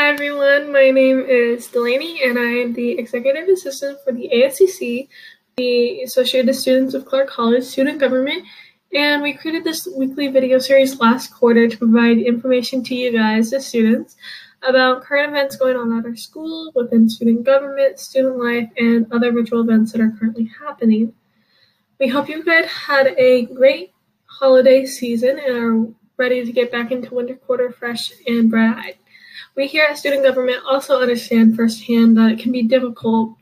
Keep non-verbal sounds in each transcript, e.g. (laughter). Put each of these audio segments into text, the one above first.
Hi everyone, my name is Delaney and I am the Executive Assistant for the ASCC, the Associated Students of Clark College Student Government, and we created this weekly video series last quarter to provide information to you guys, the students, about current events going on at our school, within student government, student life, and other virtual events that are currently happening. We hope you guys had a great holiday season and are ready to get back into winter quarter fresh and bright eyed. We here at Student Government also understand firsthand that it can be difficult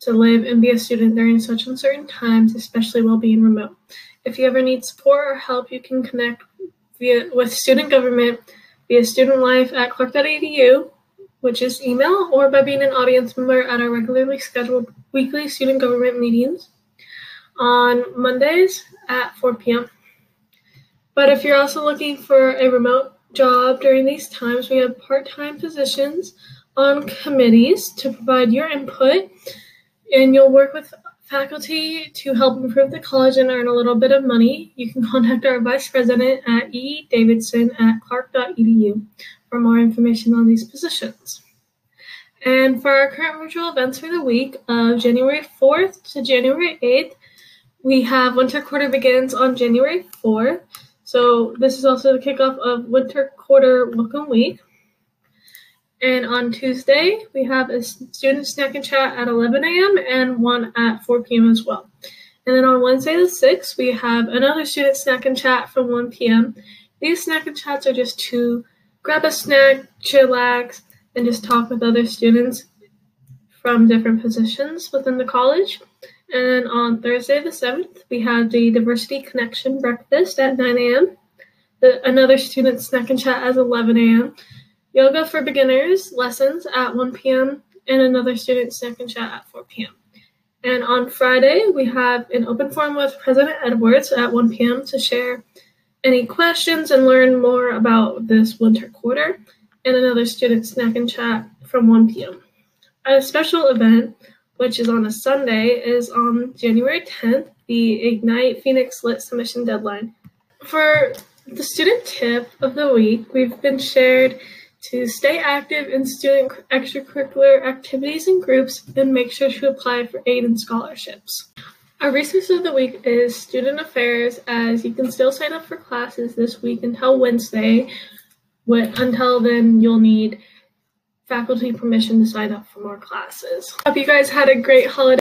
to live and be a student during such uncertain times, especially while being remote. If you ever need support or help, you can connect via with Student Government via Student Life at clark.edu, which is email, or by being an audience member at our regularly scheduled weekly student government meetings on Mondays at 4 p.m. But if you're also looking for a remote job during these times. We have part time positions on committees to provide your input, and you'll work with faculty to help improve the college and earn a little bit of money. You can (laughs) contact our vice president at edavidson at clark.edu for more information on these positions. And for our current virtual events for the week of January 4th to January 8th, we have Winter Quarter begins on January 4th. So this is also the kickoff of Winter Quarter Welcome Week. And on Tuesday, we have a student snack and chat at 11 a.m. and one at 4 p.m. as well. And then on Wednesday the 6th, we have another student snack and chat from 1 p.m. These snack and chats are just to grab a snack, chillax, and just talk with other students from different positions within the college. And on Thursday the 7th, we have the Diversity Connection breakfast at 9 a.m., the, another student snack and chat at 11 a.m., yoga for beginners lessons at 1 p.m., and another student snack and chat at 4 p.m. And on Friday, we have an open forum with President Edwards at 1 p.m. to share any questions and learn more about this winter quarter, and another student snack and chat from 1 p.m. A special event which is on a Sunday, is on January 10th, the Ignite Phoenix Lit submission deadline. For the student tip of the week, we've been shared to stay active in student extracurricular activities and groups and make sure to apply for aid and scholarships. Our resource of the week is student affairs, as you can still sign up for classes this week until Wednesday. But Until then, you'll need faculty permission to sign up for more classes. Hope you guys had a great holiday.